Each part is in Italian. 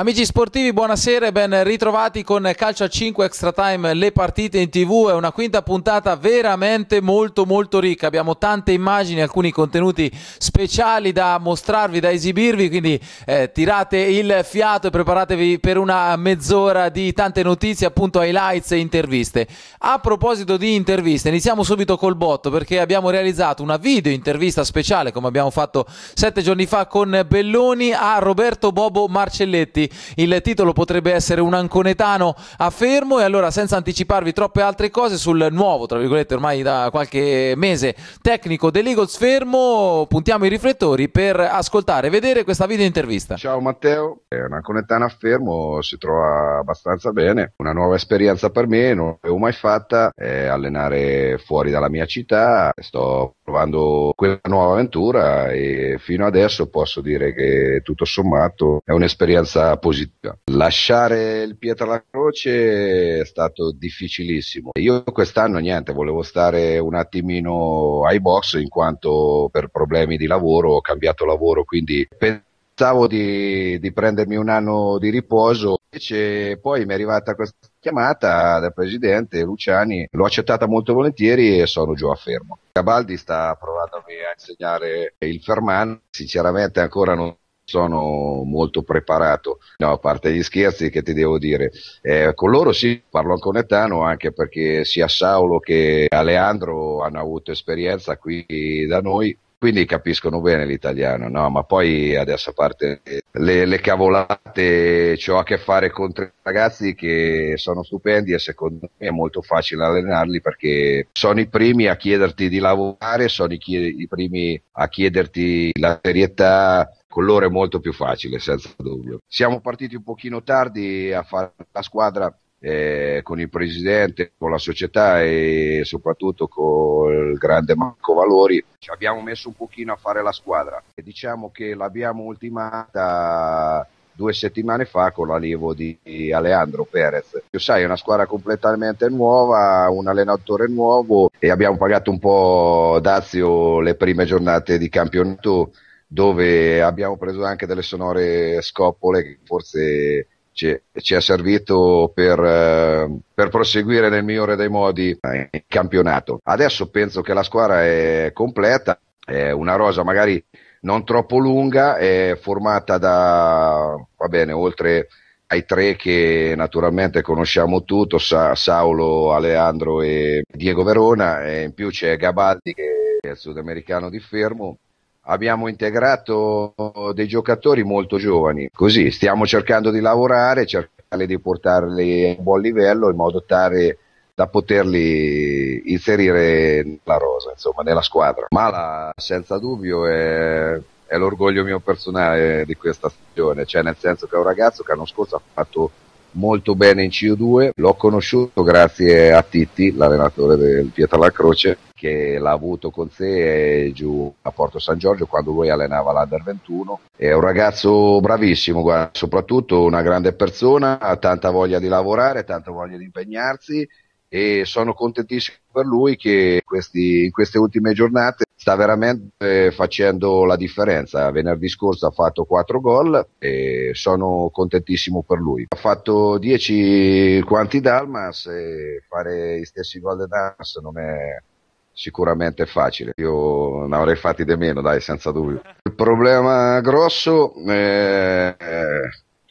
Amici sportivi, buonasera e ben ritrovati con Calcio a 5 Extra Time, le partite in tv. È una quinta puntata veramente molto molto ricca. Abbiamo tante immagini, alcuni contenuti speciali da mostrarvi, da esibirvi, quindi eh, tirate il fiato e preparatevi per una mezz'ora di tante notizie, appunto highlights e interviste. A proposito di interviste, iniziamo subito col botto perché abbiamo realizzato una video intervista speciale, come abbiamo fatto sette giorni fa con Belloni, a Roberto Bobo Marcelletti il titolo potrebbe essere un anconetano a fermo e allora senza anticiparvi troppe altre cose sul nuovo, tra virgolette ormai da qualche mese, tecnico dell'Eagles fermo, puntiamo i riflettori per ascoltare e vedere questa video intervista. Ciao Matteo, è un anconetano a fermo, si trova abbastanza bene, una nuova esperienza per me, non l'avevo mai fatta, è allenare fuori dalla mia città, sto provando quella nuova avventura e fino adesso posso dire che tutto sommato è un'esperienza positiva. Lasciare il Pietra alla Croce è stato difficilissimo. Io quest'anno niente, volevo stare un attimino ai box in quanto per problemi di lavoro ho cambiato lavoro, quindi pensavo di, di prendermi un anno di riposo, invece poi mi è arrivata questa chiamata del presidente Luciani, l'ho accettata molto volentieri e sono giù a fermo. Gabaldi sta provando a insegnare il Ferman, sinceramente ancora non sono molto preparato, no, a parte gli scherzi che ti devo dire, eh, con loro sì, parlo anconetano anche perché sia Saulo che Aleandro hanno avuto esperienza qui da noi quindi capiscono bene l'italiano, no? Ma poi adesso a parte le, le cavolate, ho a che fare con tre ragazzi che sono stupendi e secondo me è molto facile allenarli perché sono i primi a chiederti di lavorare, sono i, i primi a chiederti la serietà, con loro è molto più facile, senza dubbio. Siamo partiti un pochino tardi a fare la squadra eh, con il presidente, con la società e soprattutto con il grande Marco Valori. Ci abbiamo messo un pochino a fare la squadra e diciamo che l'abbiamo ultimata due settimane fa con l'allievo di Aleandro Perez. Tu sai, è una squadra completamente nuova, un allenatore nuovo e abbiamo pagato un po' dazio le prime giornate di campionato dove abbiamo preso anche delle sonore scoppole che forse ci, ci è servito per, eh, per, proseguire nel migliore dei modi in campionato. Adesso penso che la squadra è completa, è una rosa magari non troppo lunga, è formata da, va bene, oltre ai tre che naturalmente conosciamo tutto, Sa- Saulo, Aleandro e Diego Verona, e in più c'è Gabaldi che è il sudamericano di fermo abbiamo integrato dei giocatori molto giovani. Così stiamo cercando di lavorare, cercare di portarli a un buon livello in modo tale da poterli inserire nella rosa, insomma, nella squadra. Mala, senza dubbio, è, è l'orgoglio mio personale di questa stagione, cioè nel senso che è un ragazzo che l'anno scorso ha fatto molto bene in CO2, l'ho conosciuto grazie a Titti, l'allenatore del Pietra la Croce, che l'ha avuto con sé giù a Porto San Giorgio quando lui allenava l'Under 21. È un ragazzo bravissimo, guarda, soprattutto una grande persona, ha tanta voglia di lavorare, tanta voglia di impegnarsi e sono contentissimo per lui che questi, in queste ultime giornate sta veramente facendo la differenza. Venerdì scorso ha fatto 4 gol e sono contentissimo per lui. Ha fatto 10 quanti Dalmas e fare gli stessi gol di Dalmas non è sicuramente facile. Io ne avrei fatti di meno, dai, senza dubbio. Il problema grosso è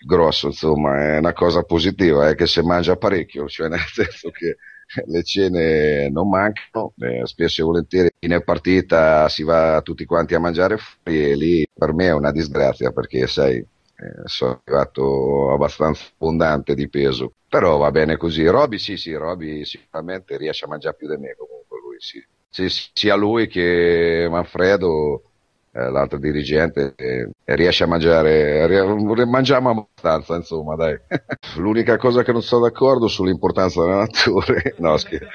grosso, insomma, è una cosa positiva, è che si mangia parecchio, cioè nel senso che le cene non mancano, eh, spesso e volentieri in partita si va tutti quanti a mangiare fuori e lì per me è una disgrazia perché sai, eh, sono arrivato abbastanza abbondante di peso, però va bene così. Roby sì, sì, Roby sicuramente riesce a mangiare più di me comunque lui, sì. Sia lui che Manfredo eh, l'altro dirigente eh, riesce a mangiare, mangiamo abbastanza, insomma, dai. L'unica cosa che non sono d'accordo sull'importanza dell'allenatore, no, scher-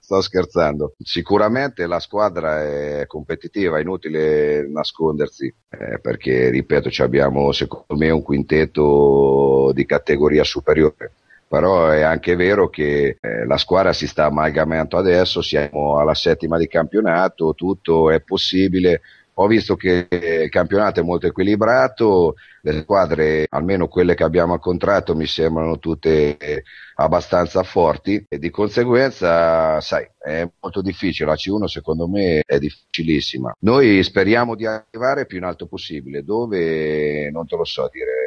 sto scherzando. Sicuramente la squadra è competitiva, è inutile nascondersi, eh, perché, ripeto, abbiamo secondo me un quintetto di categoria superiore però è anche vero che eh, la squadra si sta amalgamando adesso, siamo alla settima di campionato, tutto è possibile, Ho visto che il campionato è molto equilibrato, le squadre, almeno quelle che abbiamo a contratto, mi sembrano tutte abbastanza forti e di conseguenza, sai, è molto difficile. La C1 secondo me è difficilissima. Noi speriamo di arrivare più in alto possibile, dove non te lo so dire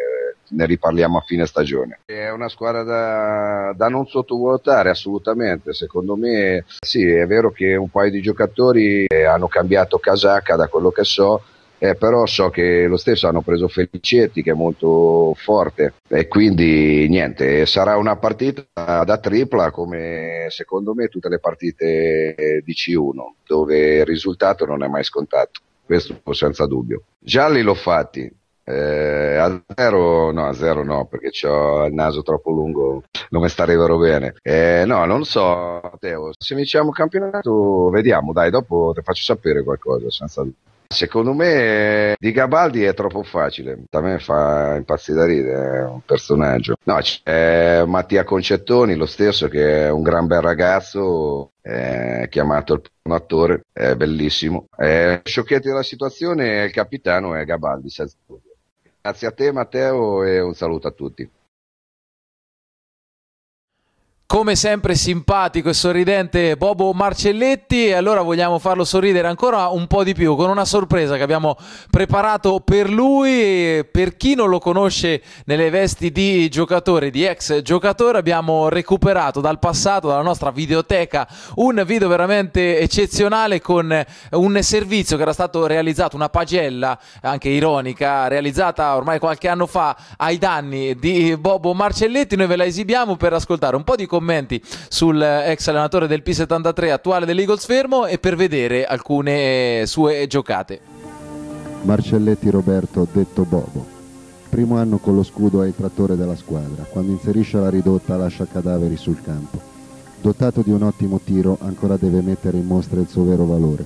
ne riparliamo a fine stagione. È una squadra da, da, non sottovalutare assolutamente, secondo me sì, è vero che un paio di giocatori hanno cambiato casacca da quello che so, eh, però so che lo stesso hanno preso Felicetti che è molto forte e quindi niente, sarà una partita da tripla come secondo me tutte le partite di C1 dove il risultato non è mai scontato, questo senza dubbio. Gialli l'ho fatti, eh, a zero no, a zero no, perché ho il naso troppo lungo, non mi starebbero bene. Eh, no, non so, Teo, se vinciamo campionato, vediamo, dai, dopo ti faccio sapere qualcosa, senza. Secondo me di Gabaldi è troppo facile, a me fa impazzire da ridere, è un personaggio. No, c'è Mattia Concettoni, lo stesso, che è un gran bel ragazzo, è chiamato il un attore, è bellissimo. È sciocchetti della situazione, il capitano è Gabaldi, senza dubbio. Grazie a te Matteo e un saluto a tutti. Come sempre simpatico e sorridente Bobo Marcelletti e allora vogliamo farlo sorridere ancora un po' di più con una sorpresa che abbiamo preparato per lui. Per chi non lo conosce nelle vesti di giocatore, di ex giocatore, abbiamo recuperato dal passato, dalla nostra videoteca, un video veramente eccezionale con un servizio che era stato realizzato, una pagella anche ironica, realizzata ormai qualche anno fa ai danni di Bobo Marcelletti. Noi ve la esibiamo per ascoltare un po' di commenti commenti sul ex allenatore del P73 attuale dell'Eagles fermo e per vedere alcune sue giocate. Marcelletti Roberto, detto Bobo. Primo anno con lo scudo è il trattore della squadra. Quando inserisce la ridotta lascia cadaveri sul campo. Dotato di un ottimo tiro, ancora deve mettere in mostra il suo vero valore.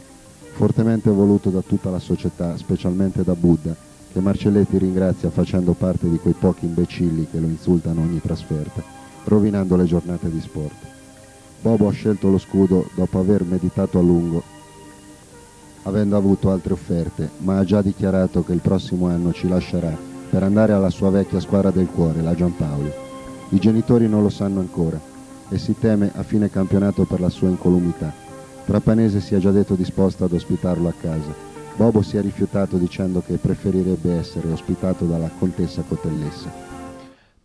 Fortemente voluto da tutta la società, specialmente da Buddha, che Marcelletti ringrazia facendo parte di quei pochi imbecilli che lo insultano ogni trasferta rovinando le giornate di sport. Bobo ha scelto lo scudo dopo aver meditato a lungo, avendo avuto altre offerte, ma ha già dichiarato che il prossimo anno ci lascerà per andare alla sua vecchia squadra del cuore, la Giampaoli. I genitori non lo sanno ancora e si teme a fine campionato per la sua incolumità. Trapanese si è già detto disposto ad ospitarlo a casa. Bobo si è rifiutato dicendo che preferirebbe essere ospitato dalla contessa Cotellessa.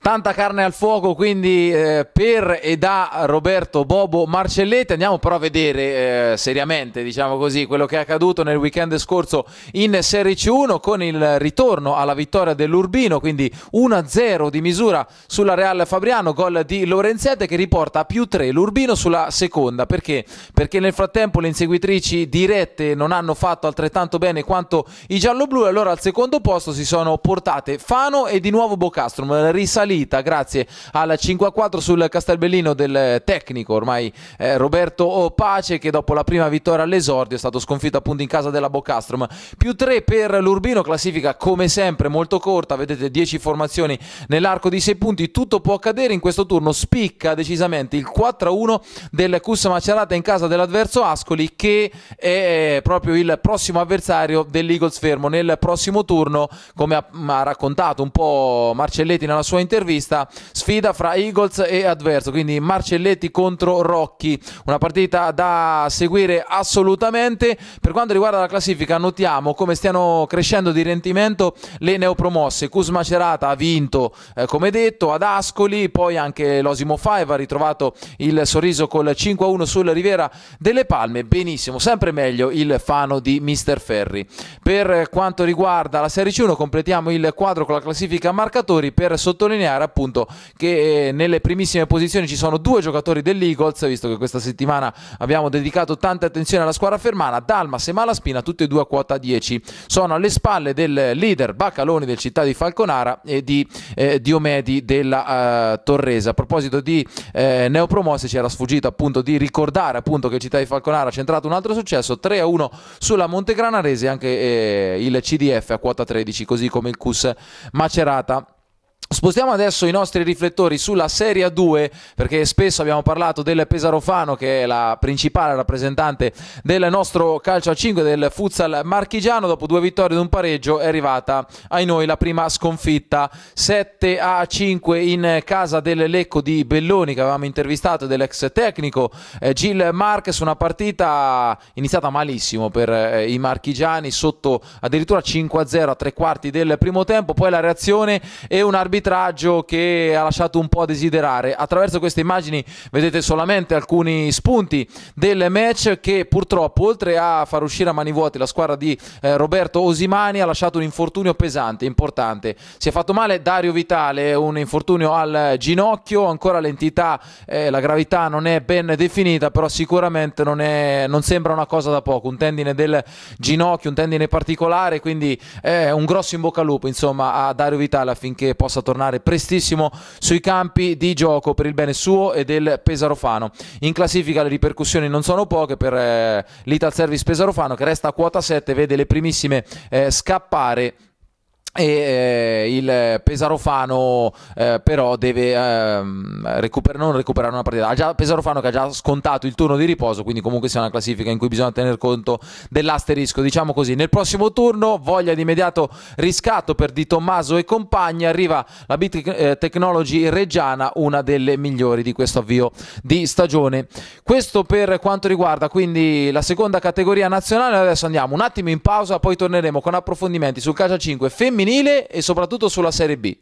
Tanta carne al fuoco quindi eh, per e da Roberto Bobo Marcelletti. Andiamo però a vedere eh, seriamente, diciamo così, quello che è accaduto nel weekend scorso in Serie C1 con il ritorno alla vittoria dell'Urbino, quindi 1-0 di misura sulla Real Fabriano, gol di Lorenzete che riporta a più 3 l'Urbino sulla seconda. Perché? Perché nel frattempo le inseguitrici dirette non hanno fatto altrettanto bene quanto i gialloblu e allora al secondo posto si sono portate Fano e di nuovo Bocastrum. Risalito salita grazie al 5-4 sul Castelbellino del tecnico ormai eh, Roberto Pace che dopo la prima vittoria all'esordio è stato sconfitto appunto in casa della Boccastrom. Più 3 per l'Urbino, classifica come sempre molto corta, vedete 10 formazioni nell'arco di 6 punti, tutto può accadere in questo turno, spicca decisamente il 4-1 del Cus Macerata in casa dell'avverso Ascoli che è proprio il prossimo avversario dell'Eagles fermo nel prossimo turno, come ha, ha raccontato un po' Marcelletti nella sua intervista intervista, sfida fra Eagles e Adverso, quindi Marcelletti contro Rocchi, una partita da seguire assolutamente. Per quanto riguarda la classifica notiamo come stiano crescendo di rendimento le neopromosse, Cusma Cerata ha vinto eh, come detto ad Ascoli, poi anche l'Osimo Five ha ritrovato il sorriso col 5-1 sulla Riviera delle Palme, benissimo, sempre meglio il fano di Mister Ferri. Per quanto riguarda la Serie C1 completiamo il quadro con la classifica marcatori per sottolineare sottolineare appunto che eh, nelle primissime posizioni ci sono due giocatori dell'Eagles, visto che questa settimana abbiamo dedicato tanta attenzione alla squadra fermana, Dalmas e Malaspina, tutti e due a quota 10. Sono alle spalle del leader Baccaloni del città di Falconara e di eh, Diomedi della uh, Torrese. A proposito di eh, neopromosse ci era sfuggito appunto di ricordare appunto che città di Falconara ha centrato un altro successo 3 a 1 sulla Montegranarese anche eh, il CDF a quota 13 così come il CUS Macerata Spostiamo adesso i nostri riflettori sulla Serie A2 perché spesso abbiamo parlato del Pesarofano che è la principale rappresentante del nostro calcio a 5 del futsal marchigiano. Dopo due vittorie ed un pareggio è arrivata ai noi la prima sconfitta. 7 a 5 in casa del Lecco di Belloni che avevamo intervistato dell'ex tecnico eh, Gil Marques una partita iniziata malissimo per eh, i marchigiani sotto addirittura 5 a 0 a tre quarti del primo tempo. Poi la reazione e un arbitro arbitraggio che ha lasciato un po' a desiderare. Attraverso queste immagini vedete solamente alcuni spunti del match che purtroppo oltre a far uscire a mani vuote la squadra di eh, Roberto Osimani ha lasciato un infortunio pesante, importante. Si è fatto male Dario Vitale, un infortunio al ginocchio, ancora l'entità, eh, la gravità non è ben definita, però sicuramente non, è, non sembra una cosa da poco, un tendine del ginocchio, un tendine particolare, quindi eh, un grosso in bocca al lupo insomma a Dario Vitale affinché possa tornare tornare prestissimo sui campi di gioco per il bene suo e del Pesarofano. In classifica le ripercussioni non sono poche per eh, l'Ital Service Pesarofano che resta a quota 7, vede le primissime eh, scappare e eh, il Pesarofano eh, però deve eh, recuper- non recuperare una partita. Ha già Pesarofano che ha già scontato il turno di riposo quindi comunque sia una classifica in cui bisogna tener conto dell'asterisco diciamo così. Nel prossimo turno voglia di immediato riscatto per Di Tommaso e compagni arriva la Bit eh, Technology Reggiana una delle migliori di questo avvio di stagione. Questo per quanto riguarda quindi la seconda categoria nazionale. Adesso andiamo un attimo in pausa poi torneremo con approfondimenti sul calcio 5 femminile femminile e soprattutto sulla Serie B.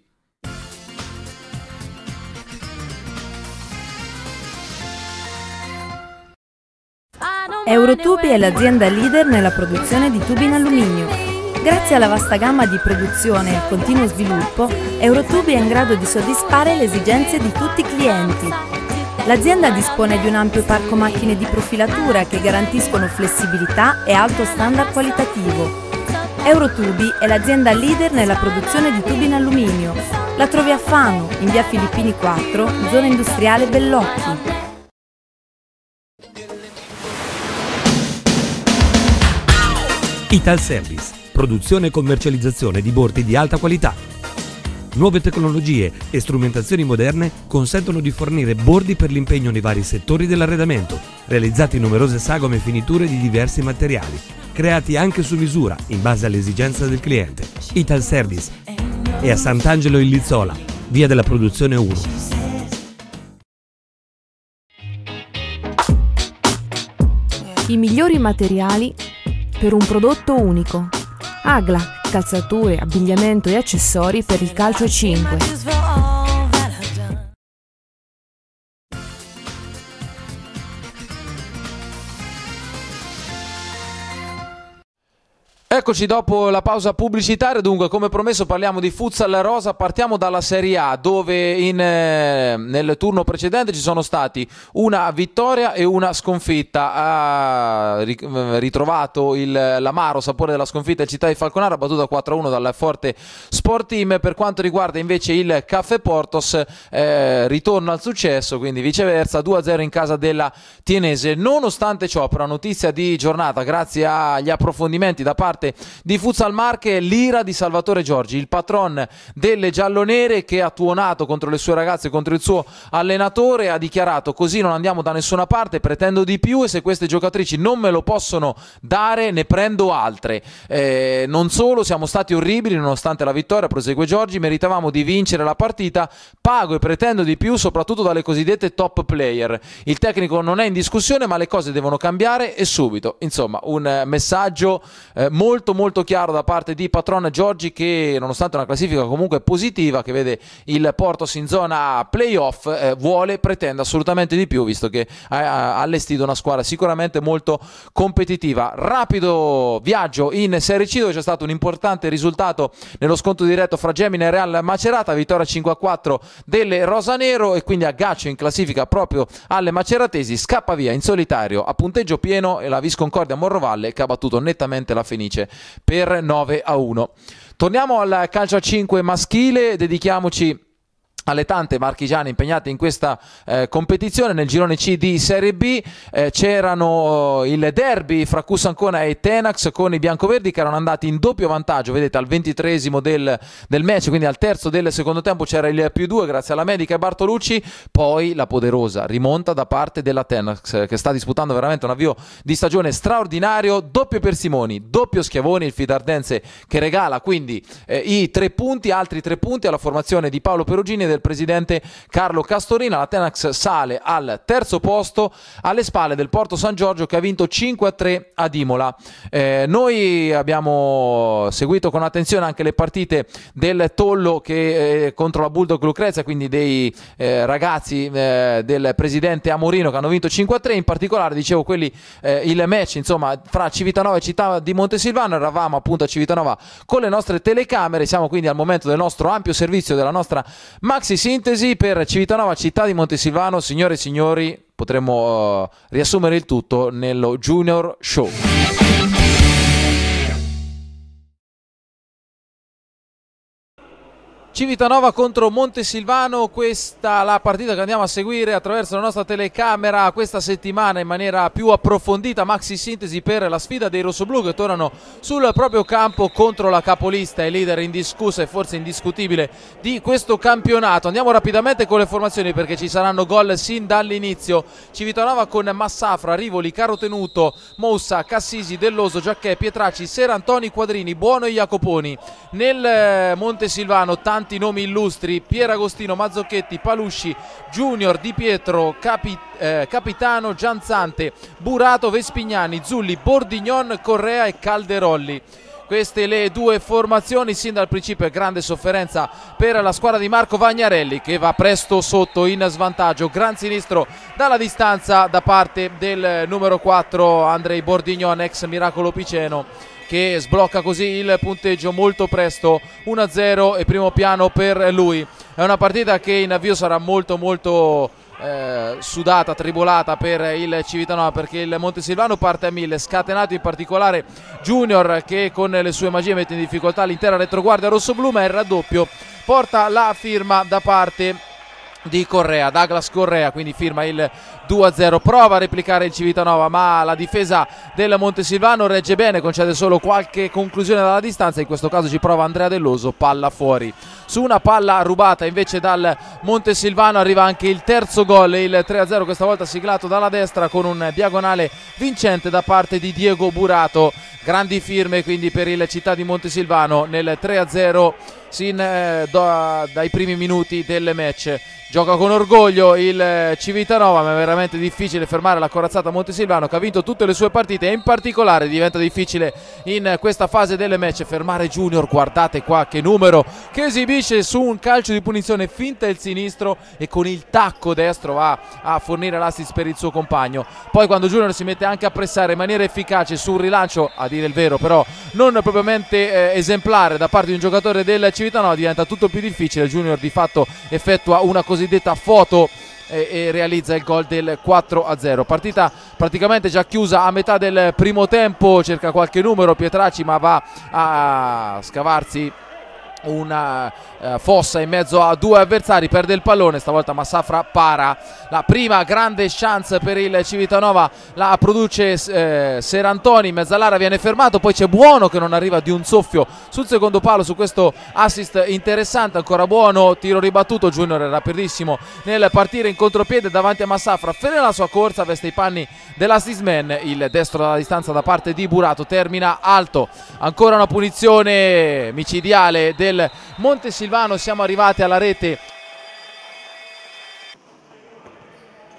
Eurotubi è l'azienda leader nella produzione di tubi in alluminio. Grazie alla vasta gamma di produzione e al continuo sviluppo, Eurotubi è in grado di soddisfare le esigenze di tutti i clienti. L'azienda dispone di un ampio parco macchine di profilatura che garantiscono flessibilità e alto standard qualitativo Eurotubi è l'azienda leader nella produzione di tubi in alluminio. La trovi a Fano, in via Filippini 4, zona industriale Bellocchi. Ital Service, produzione e commercializzazione di bordi di alta qualità. Nuove tecnologie e strumentazioni moderne consentono di fornire bordi per l'impegno nei vari settori dell'arredamento, realizzati in numerose sagome e finiture di diversi materiali creati anche su misura in base alle esigenze del cliente. Ital Service è a Sant'Angelo in Lizzola, via della produzione 1. I migliori materiali per un prodotto unico. Agla, calzature, abbigliamento e accessori per il calcio 5. Eccoci dopo la pausa pubblicitaria, dunque come promesso parliamo di futsal rosa, partiamo dalla Serie A dove in, eh, nel turno precedente ci sono stati una vittoria e una sconfitta, ha ritrovato il, l'amaro sapore della sconfitta il Città di Falconara battuta 4-1 dal Forte Sport Team, per quanto riguarda invece il Caffè Portos eh, ritorno al successo, quindi viceversa 2-0 in casa della Tienese, nonostante ciò per una notizia di giornata grazie agli approfondimenti da parte parte di Futsal Marche l'ira di Salvatore Giorgi, il patron delle giallonere che ha tuonato contro le sue ragazze, contro il suo allenatore, ha dichiarato così non andiamo da nessuna parte, pretendo di più e se queste giocatrici non me lo possono dare ne prendo altre. Eh, non solo, siamo stati orribili nonostante la vittoria, prosegue Giorgi, meritavamo di vincere la partita, pago e pretendo di più soprattutto dalle cosiddette top player. Il tecnico non è in discussione ma le cose devono cambiare e subito. Insomma, un messaggio eh, molto molto molto chiaro da parte di Patron Giorgi che nonostante una classifica comunque positiva che vede il Portos in zona playoff eh, vuole, pretende assolutamente di più visto che ha allestito una squadra sicuramente molto competitiva. Rapido viaggio in Serie C dove c'è stato un importante risultato nello sconto diretto fra Gemini e Real Macerata, vittoria 5-4 delle Rosanero e quindi aggancio in classifica proprio alle Maceratesi, scappa via in solitario a punteggio pieno e la Visconcordia Morrovalle che ha battuto nettamente la Fenice vince per 9 a 1. Torniamo al calcio a 5 maschile, dedichiamoci alle tante marchigiane impegnate in questa eh, competizione nel girone C di Serie B. Eh, c'erano eh, il derby fra Cusancona e Tenax con i biancoverdi che erano andati in doppio vantaggio vedete al ventitresimo del, del match quindi al terzo del secondo tempo c'era il più due grazie alla medica e Bartolucci. Poi la poderosa rimonta da parte della Tenax che sta disputando veramente un avvio di stagione straordinario. Doppio per Simoni doppio Schiavoni il Fidardense che regala quindi eh, i tre punti altri tre punti alla formazione di Paolo Perugini e del del presidente Carlo Castorina. La Tenax sale al terzo posto alle spalle del Porto San Giorgio che ha vinto 5-3 ad Imola. Eh, noi abbiamo seguito con attenzione anche le partite del Tollo che, eh, contro la Bulldog Lucrezia, quindi dei eh, ragazzi eh, del presidente Amorino che hanno vinto 5-3, in particolare dicevo quelli eh, il match insomma fra Civitanova e Città di Montesilvano, eravamo appunto a Civitanova con le nostre telecamere, siamo quindi al momento del nostro ampio servizio della nostra Max maxi sintesi per Civitanova, città di Montesilvano. Signore e signori, potremmo uh, riassumere il tutto nello Junior Show. Civitanova contro Montesilvano, questa la partita che andiamo a seguire attraverso la nostra telecamera questa settimana in maniera più approfondita, maxi sintesi per la sfida dei rossoblù che tornano sul proprio campo contro la capolista e leader indiscussa e forse indiscutibile di questo campionato. Andiamo rapidamente con le formazioni perché ci saranno gol sin dall'inizio. Civitanova con Massafra, Rivoli, Carotenuto, Moussa, Cassisi, Delloso, Giacchè, Pietracci, Serantoni, Quadrini, Buono e Jacoponi. Nel eh, Montesilvano tanti tanti nomi illustri, Pieragostino, Mazzocchetti, Palusci, Junior, Di Pietro, Capi, eh, Capitano, Gianzante, Burato, Vespignani, Zulli, Bordignon, Correa e Calderolli queste le due formazioni sin dal principio grande sofferenza per la squadra di Marco Vagnarelli che va presto sotto in svantaggio. Gran sinistro dalla distanza da parte del numero 4 Andrei Bordignon ex Miracolo Piceno che sblocca così il punteggio molto presto 1-0 e primo piano per lui. È una partita che in avvio sarà molto molto eh, sudata, tribolata per il Civitanova perché il Montesilvano parte a mille, scatenato in particolare Junior che con le sue magie mette in difficoltà l'intera retroguardia. Rossoblu ma il raddoppio porta la firma da parte di Correa, Douglas Correa. Quindi firma il 2-0 prova a replicare il Civitanova ma la difesa del Montesilvano regge bene concede solo qualche conclusione dalla distanza. In questo caso ci prova Andrea Delloso palla fuori. Su una palla rubata invece dal Montesilvano arriva anche il terzo gol il 3-0 questa volta siglato dalla destra con un diagonale vincente da parte di Diego Burato. Grandi firme quindi per il Città di Montesilvano nel 3-0 sin eh, da, dai primi minuti del match. Gioca con orgoglio il Civitanova ma è veramente difficile fermare la corazzata Montesilvano che ha vinto tutte le sue partite e in particolare diventa difficile in questa fase delle match fermare Junior. Guardate qua che numero che esibisce su un calcio di punizione finta il sinistro e con il tacco destro va a fornire l'assist per il suo compagno. Poi quando Junior si mette anche a pressare in maniera efficace su un rilancio a dire il vero però non propriamente eh, esemplare da parte di un giocatore del Civitanova diventa tutto più difficile Junior di fatto effettua una cosiddetta foto e, realizza il gol del 4-0. Partita praticamente già chiusa a metà del primo tempo, cerca qualche numero Pietracci ma va a scavarsi una eh, fossa in mezzo a due avversari perde il pallone stavolta Massafra para. La prima grande chance per il Civitanova la produce eh, Serantoni in mezzo all'area viene fermato poi c'è Buono che non arriva di un soffio sul secondo palo su questo assist interessante ancora Buono tiro ribattuto Junior è rapidissimo nel partire in contropiede davanti a Massafra frena la sua corsa veste i panni dell'assist man il destro dalla distanza da parte di Burato termina alto ancora una punizione micidiale del del Montesilvano. Siamo arrivati alla rete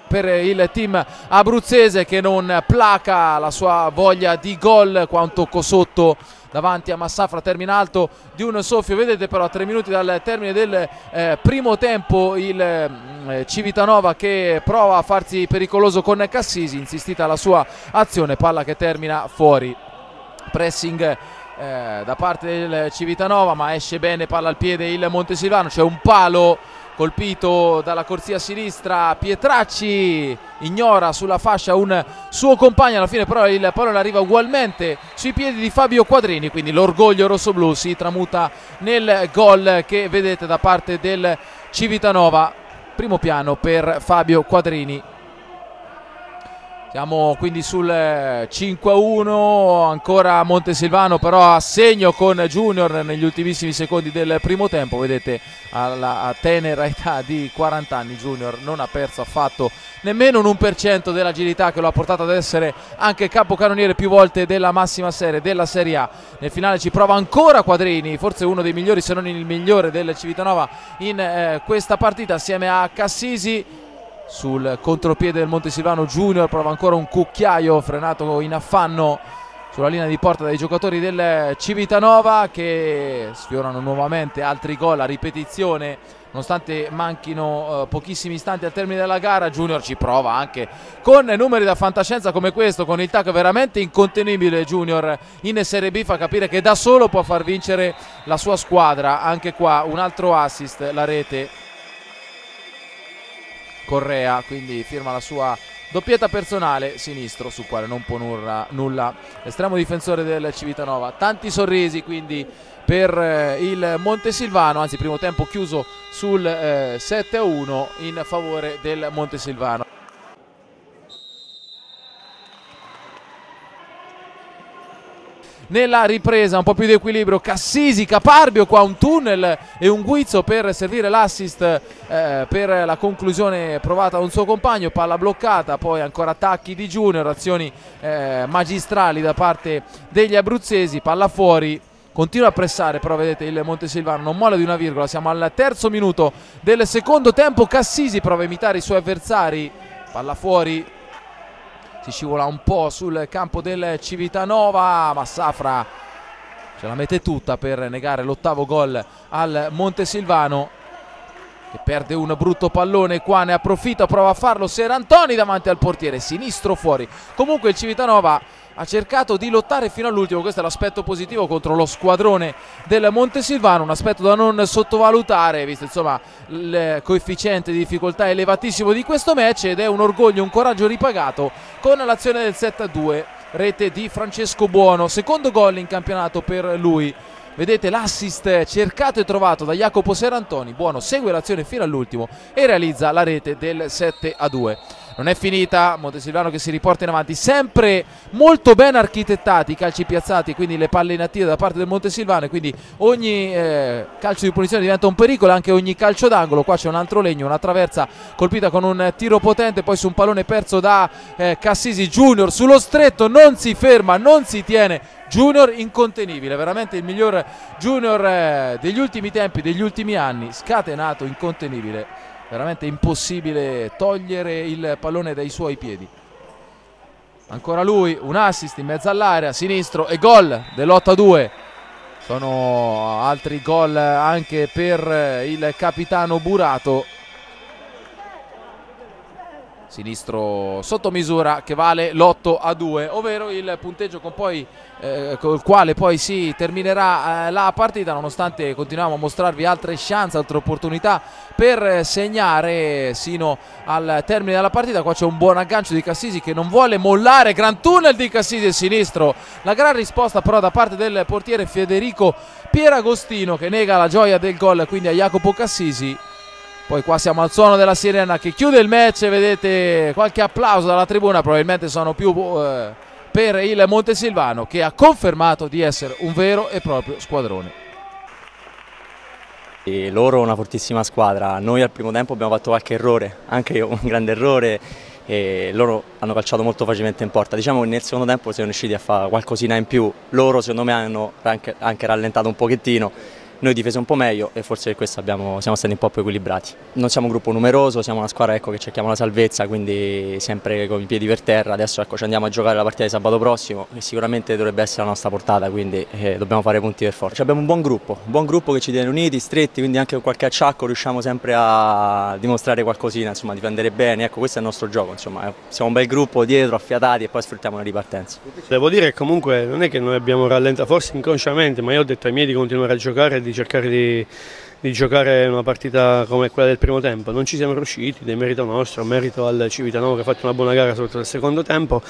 per il team abruzzese che non placa la sua voglia di gol quanto sotto davanti a Massafra termina alto di un soffio. Vedete però a tre minuti dal termine del eh, primo tempo il eh, Civitanova che prova a farsi pericoloso con Cassisi insistita la sua azione palla che termina fuori. Pressing eh, da parte del Civitanova ma esce bene palla al piede il Montesilvano c'è un palo colpito dalla corsia sinistra Pietracci ignora sulla fascia un suo compagno alla fine però il pallone arriva ugualmente sui piedi di Fabio Quadrini quindi l'orgoglio rossoblu si tramuta nel gol che vedete da parte del Civitanova. Primo piano per Fabio Quadrini. Siamo quindi sul 5-1, ancora Montesilvano però a segno con Junior negli ultimissimi secondi del primo tempo, vedete alla tenera età di 40 anni Junior non ha perso affatto nemmeno un 1% dell'agilità che lo ha portato ad essere anche capocannoniere più volte della massima serie della Serie A. Nel finale ci prova ancora Quadrini, forse uno dei migliori se non il migliore del Civitanova in eh, questa partita assieme a Cassisi sul contropiede del Montesilvano Junior prova ancora un cucchiaio frenato in affanno sulla linea di porta dai giocatori del Civitanova che sfiorano nuovamente altri gol a ripetizione nonostante manchino uh, pochissimi istanti al termine della gara. Junior ci prova anche con numeri da fantascienza come questo con il tacco veramente incontenibile. Junior in Serie B fa capire che da solo può far vincere la sua squadra. Anche qua un altro assist la rete Correa, quindi firma la sua doppietta personale sinistro sul quale non può nulla, nulla. estremo difensore del Civitanova. Tanti sorrisi quindi per eh, il Montesilvano, anzi primo tempo chiuso sul eh, 7-1 in favore del Montesilvano. Nella ripresa un po' più di equilibrio. Cassisi, Caparbio qua un tunnel e un guizzo per servire l'assist eh, per la conclusione provata da un suo compagno. Palla bloccata poi ancora attacchi di Junior azioni eh, magistrali da parte degli abruzzesi. Palla fuori continua a pressare però vedete il Montesilvano non molla di una virgola. Siamo al terzo minuto del secondo tempo. Cassisi prova a imitare i suoi avversari. Palla fuori si scivola un po' sul campo del Civitanova ma Safra ce la mette tutta per negare l'ottavo gol al Montesilvano che perde un brutto pallone. Qua ne approfitta prova a farlo. Serantoni davanti al portiere sinistro fuori. Comunque il Civitanova ha cercato di lottare fino all'ultimo, questo è l'aspetto positivo contro lo squadrone del Montesilvano, un aspetto da non sottovalutare, visto insomma il coefficiente di difficoltà elevatissimo di questo match ed è un orgoglio, un coraggio ripagato con l'azione del 7-2, rete di Francesco Buono, secondo gol in campionato per lui. Vedete l'assist cercato e trovato da Jacopo Serantoni, Buono segue l'azione fino all'ultimo e realizza la rete del 7 2 non è finita, Montesilvano che si riporta in avanti, sempre molto ben architettati i calci piazzati, quindi le palle inattive da parte del Montesilvano e quindi ogni eh, calcio di punizione diventa un pericolo, anche ogni calcio d'angolo, qua c'è un altro legno, una traversa colpita con un tiro potente, poi su un pallone perso da eh, Cassisi Junior, sullo stretto non si ferma, non si tiene, Junior incontenibile, veramente il miglior Junior eh, degli ultimi tempi, degli ultimi anni, scatenato, incontenibile veramente impossibile togliere il pallone dai suoi piedi. Ancora lui un assist in mezzo all'area sinistro e gol dell'8-2 sono altri gol anche per il capitano Burato sinistro sotto misura che vale l'8 a 2 ovvero il punteggio con poi, eh, col quale poi si terminerà eh, la partita nonostante continuiamo a mostrarvi altre chance altre opportunità per segnare sino al termine della partita. Qua c'è un buon aggancio di Cassisi che non vuole mollare gran tunnel di Cassisi il sinistro. La gran risposta però da parte del portiere Federico Pieragostino che nega la gioia del gol quindi a Jacopo Cassisi poi qua siamo al suono della sirena che chiude il match, vedete qualche applauso dalla tribuna, probabilmente sono più eh, per il Montesilvano che ha confermato di essere un vero e proprio squadrone. E loro una fortissima squadra, noi al primo tempo abbiamo fatto qualche errore, anche un grande errore e loro hanno calciato molto facilmente in porta. Diciamo che nel secondo tempo siamo riusciti a fare qualcosina in più, loro secondo me hanno anche, anche rallentato un pochettino noi difese un po' meglio e forse per questo abbiamo, siamo stati un po' più equilibrati. Non siamo un gruppo numeroso, siamo una squadra ecco, che cerchiamo la salvezza, quindi sempre con i piedi per terra. Adesso ecco, ci andiamo a giocare la partita di sabato prossimo e sicuramente dovrebbe essere la nostra portata, quindi eh, dobbiamo fare punti per forza. Abbiamo un buon gruppo, un buon gruppo che ci tiene uniti, stretti, quindi anche con qualche acciacco riusciamo sempre a dimostrare qualcosina, insomma, difendere bene. Ecco, questo è il nostro gioco, insomma, siamo un bel gruppo dietro, affiatati e poi sfruttiamo la ripartenza. Devo dire che comunque non è che noi abbiamo rallentato, forse inconsciamente, ma io ho detto ai miei di continuare a giocare e di cercare di di giocare una partita come quella del primo tempo. Non ci siamo riusciti, del merito nostro, merito al Civitanova che ha fatto una buona gara soprattutto nel secondo tempo.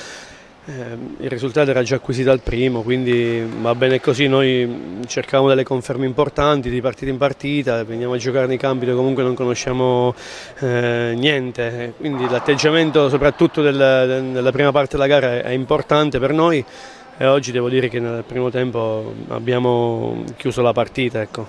Eh, il risultato era già acquisito al primo, quindi va bene così, noi cerchiamo delle conferme importanti di partita in partita, veniamo a giocare nei campi dove comunque non conosciamo eh, niente, quindi l'atteggiamento soprattutto del, del, della prima parte della gara è importante per noi e oggi devo dire che nel primo tempo abbiamo chiuso la partita. Ecco.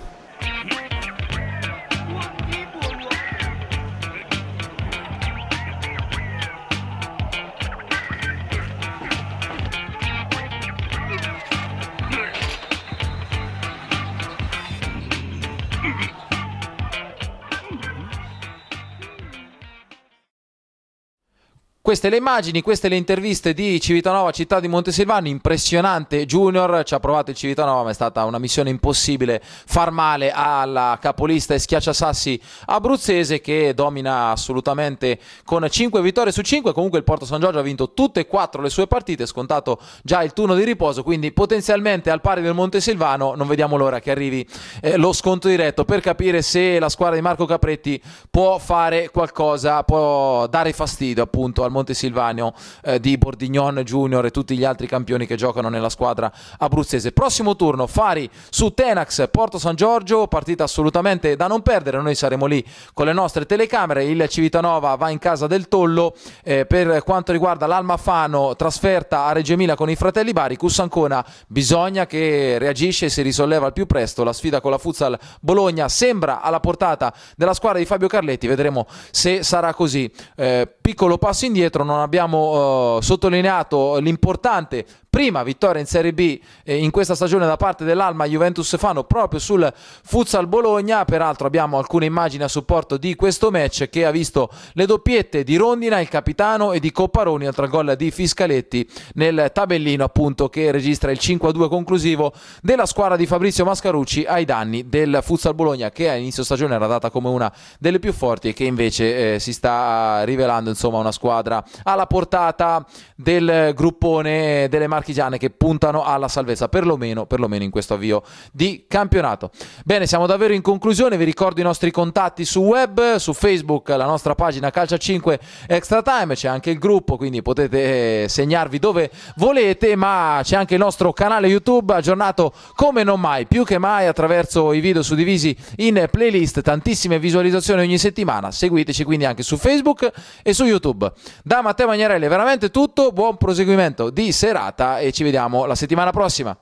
Queste le immagini, queste le interviste di Civitanova, città di Montesilvano, impressionante. Junior, ci ha provato il Civitanova ma è stata una missione impossibile far male alla capolista e schiacciasassi abruzzese che domina assolutamente con 5 vittorie su 5, comunque il Porto San Giorgio ha vinto tutte e quattro le sue partite, scontato già il turno di riposo, quindi potenzialmente al pari del Montesilvano non vediamo l'ora che arrivi eh, lo sconto diretto per capire se la squadra di Marco Capretti può fare qualcosa, può dare fastidio appunto al Montesilvano Montesilvano eh, di Bordignon Junior e tutti gli altri campioni che giocano nella squadra abruzzese. Prossimo turno, Fari su Tenax, Porto San Giorgio, partita assolutamente da non perdere, noi saremo lì con le nostre telecamere, il Civitanova va in casa del Tollo, eh, per quanto riguarda l'Alma Fano, trasferta a Reggio Emilia con i fratelli Bari, Cussancona bisogna che reagisce e si risolleva al più presto, la sfida con la Futsal Bologna sembra alla portata della squadra di Fabio Carletti, vedremo se sarà così. Eh, piccolo passo indietro, non abbiamo uh, sottolineato l'importante prima vittoria in Serie B eh, in questa stagione da parte dell'Alma Juventus Fano proprio sul Futsal Bologna. Peraltro abbiamo alcune immagini a supporto di questo match che ha visto le doppiette di Rondina, il capitano, e di Copparoni, oltre al gol di Fiscaletti nel tabellino appunto che registra il 5-2 conclusivo della squadra di Fabrizio Mascarucci ai danni del Futsal Bologna che a inizio stagione era data come una delle più forti e che invece eh, si sta rivelando insomma una squadra alla portata del gruppone delle marche marchigiane che puntano alla salvezza, perlomeno, perlomeno in questo avvio di campionato. Bene, siamo davvero in conclusione, vi ricordo i nostri contatti su web, su Facebook, la nostra pagina Calcia 5 Extra Time, c'è anche il gruppo, quindi potete eh, segnarvi dove volete, ma c'è anche il nostro canale YouTube aggiornato come non mai, più che mai attraverso i video suddivisi in playlist, tantissime visualizzazioni ogni settimana. Seguiteci quindi anche su Facebook e su YouTube. Da Matteo Magnarelli è veramente tutto, buon proseguimento di serata e ci vediamo la settimana prossima.